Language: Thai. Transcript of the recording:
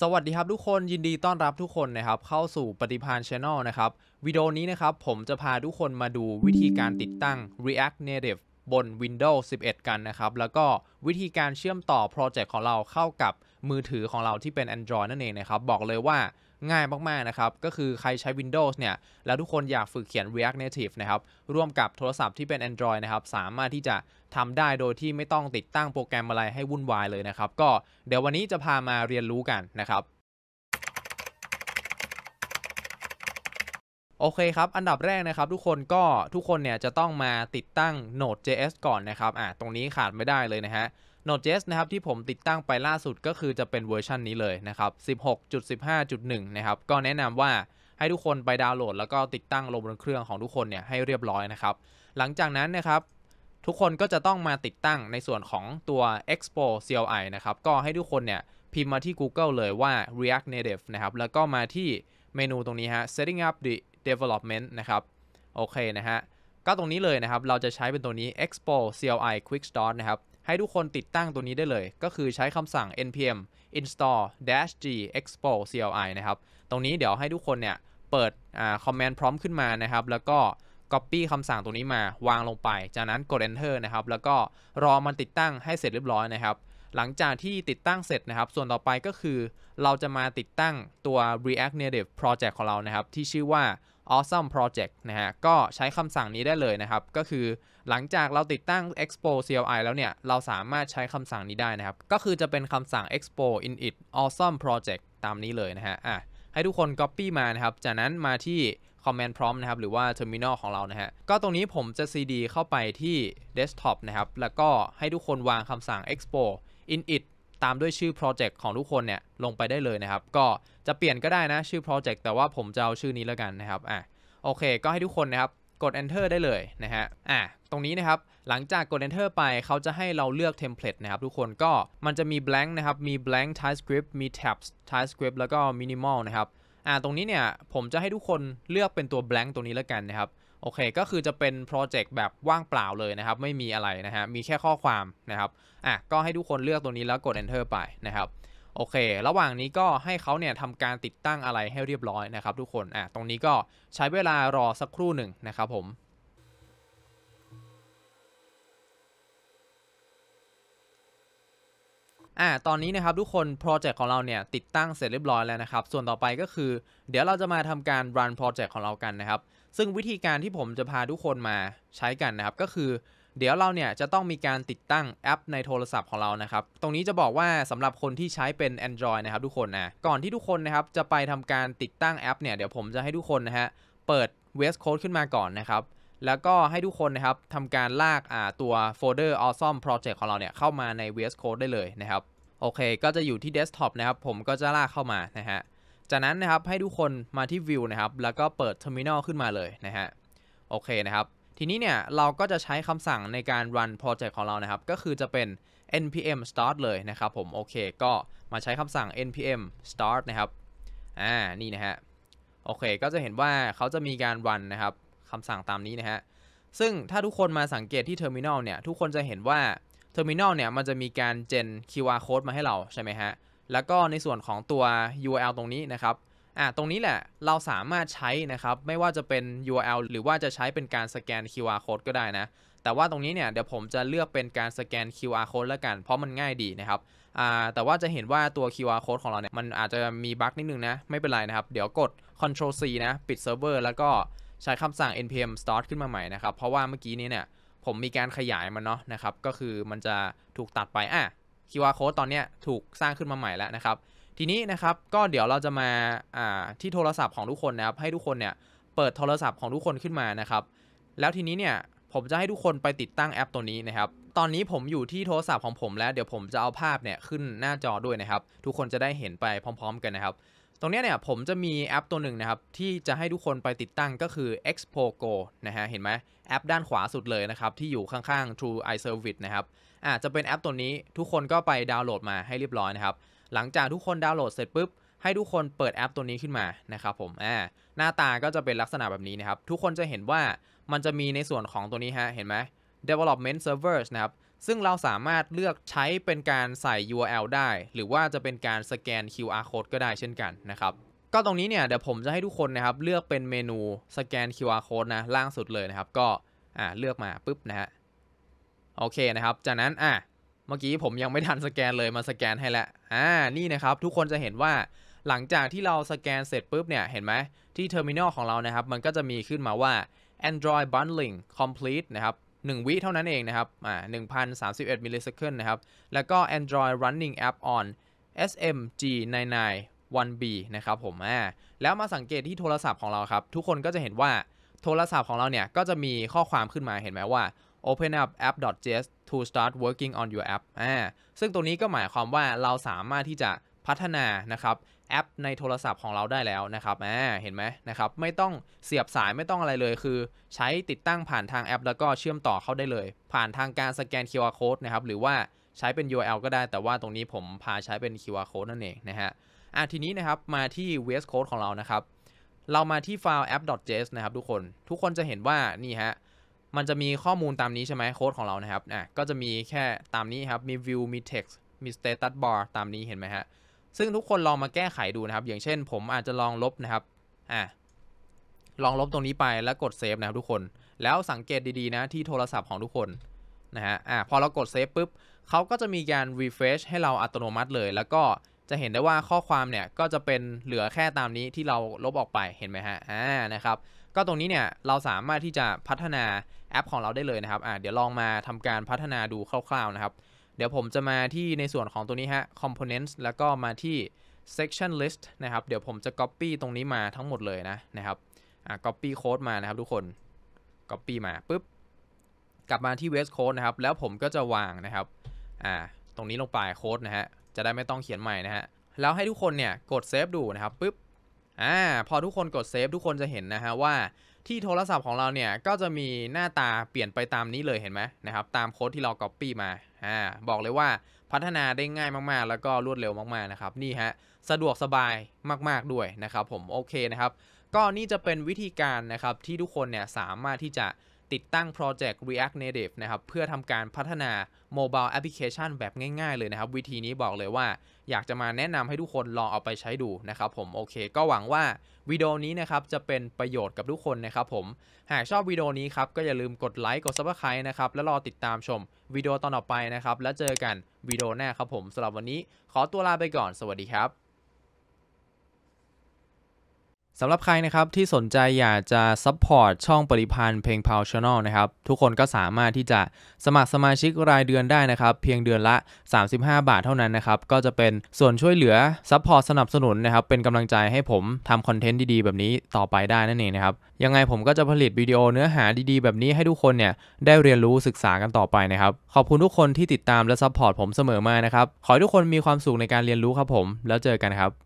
สวัสดีครับทุกคนยินดีต้อนรับทุกคนนะครับเข้าสู่ปฏิพานช n n e l นะครับวิดีโอนี้นะครับผมจะพาทุกคนมาดูวิธีการติดตั้ง React Native บน Windows 11 กันนะครับ แล้วก็วิธีการเชื่อมต่อโปรเจกต์ของเราเข้ากับมือถือของเราที่เป็น Android นั่นเองนะครับ บอกเลยว่า ง่ายมากๆนะครับ ก็คือใครใช้ Windows เนี่ย แล้วทุกคนอยากฝึกเขียน React Native นะครับ ร่วมกับโทรศัพท์ที่เป็น Android นะครับ สามารถที่จะทำได้โดยที่ไม่ต้องติดตั้งโปรแกรมอะไรให้วุ่นวายเลยนะครับ ก็เดี๋ยววันนี้จะพามาเรียนรู้กันนะครับโอเคครับ อันดับแรกนะครับทุกคนก็ทุกคนเนี่ยจะต้องมาติดตั้ง Node.js ก่อนนะครับ อ่าตรงนี้ขาดไม่ได้เลยนะฮะ Node.js นะครับที่ผมติดตั้งไปล่าสุดก็คือจะเป็นเวอร์ชันนี้เลยนะครับ 16.15.1 นะครับ ก็แนะนำว่าให้ทุกคนไปดาวน์โหลด แล้วก็ติดตั้งลงบนเครื่องของทุกคนเนี่ยให้เรียบร้อยนะครับ หลังจากนั้นนะครับทุกคนก็จะต้องมาติดตั้งในส่วนของตัว Expo CLI นะครับ ก็ให้ทุกคนเนี่ยพิมพ์มาที่ Google เลยว่า React Native นะครับ แล้วก็มาที่เมนูตรงนี้ฮะ Setting up the development นะครับ โอเคนะฮะ ก็ตรงนี้เลยนะครับ เราจะใช้เป็นตัวนี้ Expo CLI Quick Start นะครับ ให้ทุกคนติดตั้งตัวนี้ได้เลย ก็คือใช้คำสั่ง npm install -g expo CLI นะครับ ตรงนี้เดี๋ยวให้ทุกคนเนี่ยเปิดคอมเมนต์พร้อมขึ้นมานะครับ แล้วก็ Copy คำสั่งตรงนี้มาวางลงไป จากนั้นกด Enter นะครับ แล้วก็รอมันติดตั้งให้เสร็จเรียบร้อยนะครับ หลังจากที่ติดตั้งเสร็จนะครับ ส่วนต่อไปก็คือ เราจะมาติดตั้งตัว React Native Project ของเรานะครับ ที่ชื่อว่า Awesome Project นะฮะ ก็ใช้คำสั่งนี้ได้เลยนะครับ ก็คือหลังจากเราติดตั้ง expo CLI แล้วเนี่ย เราสามารถใช้คำสั่งนี้ได้นะครับ ก็คือจะเป็นคำสั่ง expo init awesome project ตามนี้เลยนะฮะ อะ ให้ทุกคน copy มานะครับ จากนั้นมาที่ command prompt นะครับ หรือว่า terminal ของเรานะฮะ ก็ตรงนี้ผมจะ cd เข้าไปที่ desktop นะครับ แล้วก็ให้ทุกคนวางคำสั่ง expo init ตามด้วยชื่อ project ของทุกคนเนี่ยลงไปได้เลยนะครับ ก็จะเปลี่ยนก็ได้นะชื่อ project แต่ว่าผมจะเอาชื่อนี้แล้วกันนะครับอะโอเค ก็ให้ทุกคนนะครับกด enter ได้เลยนะฮะอะตรงนี้นะครับหลังจากกด enter ไปเขาจะให้เราเลือก template นะครับทุกคนก็มันจะมี blank นะครับมี blank typescript มี tabs typescript แล้วก็ minimal นะครับอ่าตรงนี้เนี่ยผมจะให้ทุกคนเลือกเป็นตัว blank ตรงนี้แล้วกันนะครับ โอเค ก็คือจะเป็นโปรเจกต์แบบว่างเปล่าเลยนะครับ ไม่มีอะไรนะฮะ มีแค่ข้อความนะครับ อะ ก็ให้ทุกคนเลือกตัวนี้แล้วกด enter ไปนะครับ โอเค ระหว่างนี้ก็ให้เขาเนี่ยทำการติดตั้งอะไรให้เรียบร้อยนะครับ ทุกคน อะ ตรงนี้ก็ใช้เวลารอสักครู่หนึ่งนะครับผมอ่า ตอนนี้นะครับทุกคน โปรเจกต์ของเราเนี่ยติดตั้งเสร็จเรียบร้อยแล้วนะครับ ส่วนต่อไปก็คือ เดี๋ยวเราจะมาทำการ run โปรเจกต์ของเรากันนะครับ ซึ่งวิธีการที่ผมจะพาทุกคนมาใช้กันนะครับ ก็คือเดี๋ยวเราเนี่ยจะต้องมีการติดตั้งแอปในโทรศัพท์ของเรานะครับ ตรงนี้จะบอกว่าสำหรับคนที่ใช้เป็น Android นะครับทุกคนนะ ก่อนที่ทุกคนนะครับจะไปทำการติดตั้งแอปเนี่ยเดี๋ยวผมจะให้ทุกคนนะฮะเปิด VS Code ขึ้นมาก่อนนะครับ แล้วก็ให้ทุกคนนะครับทำการลากเอาตัวโฟลเดอร์ Awesome Project ของเราเนี่ยเข้ามาใน VS Code ได้เลยนะครับ โอเค ก็จะอยู่ที่ Desktop นะครับ ผมก็จะลากเข้ามานะฮะ จากนั้นนะครับให้ทุกคนมาที่ View นะครับแล้วก็เปิด Terminal ขึ้นมาเลยนะฮะโอเคนะครับทีนี้เนี่ยเราก็จะใช้คำสั่งในการ run project ของเรานะครับ ก็คือจะเป็น npm start เลยนะครับผมโอเคก็มาใช้คำสั่ง npm start นะครับอ่านี่นะฮะโอเคก็จะเห็นว่าเขาจะมีการ run นะครับคำสั่งตามนี้นะฮะซึ่งถ้าทุกคนมาสังเกตที่ terminal เนี่ยทุกคนจะเห็นว่า Terminal เนี่ยมันจะมีการ gen QR code มาให้เราใช่ไหมฮะ แล้วก็ในส่วนของตัว URL ตรงนี้นะครับอ่าตรงนี้แหละเราสามารถใช้นะครับไม่ว่าจะเป็น URL หรือว่าจะใช้เป็นการสแกน QR code ก็ได้นะแต่ว่าตรงนี้เนี่ยเดี๋ยวผมจะเลือกเป็นการสแกน QR code แล้วกัน เพราะมันง่ายดีนะครับอ่าแต่ว่าจะเห็นว่าตัว QR code ของเราเนี่ยมันอาจจะมีบั๊กนิดนึงนะไม่เป็นไรนะครับเดี๋ยวกด Ctrl C นะปิดเซิร์ฟเวอร์แล้วก็ใช้คำสั่ง npm start ขึ้นมาใหม่นะครับเพราะว่าเมื่อกี้นี้เนี่ยผมมีการขยายมันเนาะนะครับก็คือมันจะถูกตัดไปอะ QR code ตอนเนี้ยถูกสร้างขึ้นมาใหม่แล้วนะครับ ทีนี้นะครับก็เดี๋ยวเราจะมาอ่าที่โทรศัพท์ของทุกคนนะครับให้ทุกคนเนี่ยเปิดโทรศัพท์ของทุกคนขึ้นมานะครับ แล้วทีนี้เนี่ยผมจะให้ทุกคนไปติดตั้งแอปตัวนี้นะครับ ตอนนี้ผมอยู่ที่โทรศัพท์ของผมแล้วเดี๋ยวผมจะเอาภาพเนี่ยขึ้นหน้าจอด้วยนะครับ ทุกคนจะได้เห็นไปพร้อม ๆ กันนะครับ ตรงนี้เนี่ยผมจะมีแอปตัวหนึ่งนะครับ ที่จะให้ทุกคนไปติดตั้งก็คือ Expo Go นะฮะ เห็นไหมแอปด้านขวาสุดเลยนะครับ ที่อยู่ข้างๆ True iService นะครับอ่าจะเป็นแอปตัวนี้ทุกคนก็ไปดาวน์โหลดมาให้เรียบร้อยนะครับ หลังจากทุกคนดาวน์โหลดเสร็จปุ๊บ ให้ทุกคนเปิดแอปตัวนี้ขึ้นมานะครับผมอ่าหน้าตาก็จะเป็นลักษณะแบบนี้นะครับ ทุกคนจะเห็นว่ามันจะมีในส่วนของตัวนี้ฮะเห็นไหม development servers นะครับ ซึ่งเราสามารถเลือกใช้เป็นการใส่ URL ได้ หรือว่าจะเป็นการสแกน QR code ก็ได้เช่นกันนะครับก็ตรงนี้เนี่ยเดี๋ยวผมจะให้ทุกคนนะครับเลือกเป็นเมนูสแกน QR code นะล่างสุดเลยนะครับ ก็อ่าเลือกมาปุ๊บนะฮะโอเคนะครับ จากนั้นอะเมื่อกี้ผมยังไม่ทันสแกนเลยมาสแกนให้แล้วอ่านี่นะครับ ทุกคนจะเห็นว่าหลังจากที่เราสแกนเสร็จปุ๊บเนี่ยเห็นไหมที่ terminal ของเรานะครับ มันก็จะมีขึ้นมาว่า Android bundling complete นะครับ 1 วิเท่านั้นเองนะครับอ่า1,031 millisecond นะครับ แล้วก็ Android running app on SMG99 1B นะครับผมอ่าแล้วมาสังเกตที่โทรศัพท์ของเราครับ ทุกคนก็จะเห็นว่าโทรศัพท์ของเราเนี่ย ก็จะมีข้อความขึ้นมาเห็นไหมว่า open up app.js to start working on your app อ่าซึ่งตรงนี้ก็หมายความว่าเราสามารถที่จะพัฒนานะครับ แอปในโทรศัพท์ของเราได้แล้วนะครับอ่าเห็นไหมนะครับ ไม่ต้องเสียบสายไม่ต้องอะไรเลย คือใช้ติดตั้งผ่านทางแอป แล้วก็เชื่อมต่อเข้าได้เลย ผ่านทางการสแกน QR code นะครับ หรือว่าใช้เป็น URL ก็ได้ แต่ว่าตรงนี้ผมพาใช้เป็น QR code นั่นเองนะฮะอะทีนี้นะครับ มาที่ VS Code ของเรานะครับ เรามาที่ไฟล์ app.js นะครับทุกคน ทุกคนจะเห็นว่านี่ฮะมันจะมีข้อมูลตามนี้ใช่ไหมโค้ดของเรานะครับอะก็จะมีแค่ตามนี้ครับ มี view มี text มี status bar ตามนี้เห็นไหมฮะ ซึ่งทุกคนลองมาแก้ไขดูนะครับ อย่างเช่น ผมอาจจะลองลบนะครับอะลองลบตรงนี้ไปแล้วกดเซฟนะครับทุกคน แล้วสังเกตดีๆนะที่โทรศัพท์ของทุกคนนะฮะอะพอเรากดเซฟปุ๊บเขาก็จะมีการ refresh ให้เราอัตโนมัติเลย แล้วก็จะเห็นได้ว่าข้อความเนี่ยก็จะเป็นเหลือแค่ตามนี้ที่เราลบออกไปเห็นไหมฮะอ่านะครับก็ตรงนี้เนี่ยเราสามารถที่จะพัฒนาแอปของเราได้เลยนะครับอ่าเดี๋ยวลองมาทำการพัฒนาดูคร่าวๆนะครับ เดี๋ยวผมจะมาที่ในส่วนของตัวนี้ฮะ components แล้วก็มาที่ section list นะครับ เดี๋ยวผมจะ copy ตรงนี้มาทั้งหมดเลยนะนะครับอ่า copy code มานะครับทุกคน copy มาปุ๊บ กลับมาที่ VS Code นะครับ แล้วผมก็จะวางนะครับอ่าตรงนี้ลงไปโค้ดนะฮะ จะได้ไม่ต้องเขียนใหม่นะฮะ แล้วให้ทุกคนเนี่ยกดเซฟดูนะครับปุ๊บอ่าพอทุกคนกดเซฟทุกคนจะเห็นนะฮะว่าที่โทรศัพท์ของเราเนี่ยก็จะมีหน้าตาเปลี่ยนไปตามนี้เลยเห็นไหมนะครับตามโค้ดที่เรา Copy มา อ่าบอกเลยว่าพัฒนาได้ง่ายมากๆ แล้วก็รวดเร็วมากๆนะครับนี่ฮะสะดวกสบายมากๆด้วยนะครับผมโอเคนะครับก็นี่จะเป็นวิธีการนะครับที่ทุกคนเนี่ยสามารถที่จะ ติดตั้งโปรเจกต์ React Native นะครับ เพื่อทำการพัฒนา Mobile Application แบบง่ายๆเลยนะครับ วิธีนี้บอกเลยว่า อยากจะมาแนะนำให้ทุกคนลองเอาไปใช้ดูนะครับผมโอเค ก็หวังว่าวิดีโอนี้นะครับจะเป็นประโยชน์กับทุกคนนะครับผม หากชอบวิดีโอนี้ครับ ก็อย่าลืมกดไลค์กด Subscribe นะครับ แล้วรอติดตามชมวิดีโอตอนต่อไปนะครับ แล้วเจอกันวิดีโอหน้าครับผมสำหรับวันนี้ ขอตัวลาไปก่อน สวัสดีครับ สำหรับใครนะครับที่สนใจอยากจะซัพพอร์ตช่องปริพันธ์เพลงพาวช n น l นะครับ ทุกคนก็สามารถที่จะสมัครสมาชิกรายเดือนได้นะครับ เพียงเดือนละ 35 บาทเท่านั้นนะครับ ก็จะเป็นส่วนช่วยเหลือ support สนับสนุนนะครับ เป็นกำลังใจให้ผมทำคอนเทนต์ดีๆ แบบนี้ต่อไปได้นั่นเองนะครับ ยังไงผมก็จะผลิตวิดีโอเนื้อหาดีๆ แบบนี้ให้ทุกคนเนี่ยได้เรียนรู้ศึกษากันต่อไปนะครับขอบคุณทุกคนที่ติดตามและ support ผมเสมอมานะครับขอให้ทุกคนมีความสุขในการเรียนรู้ครับผม แล้วเจอกันครับ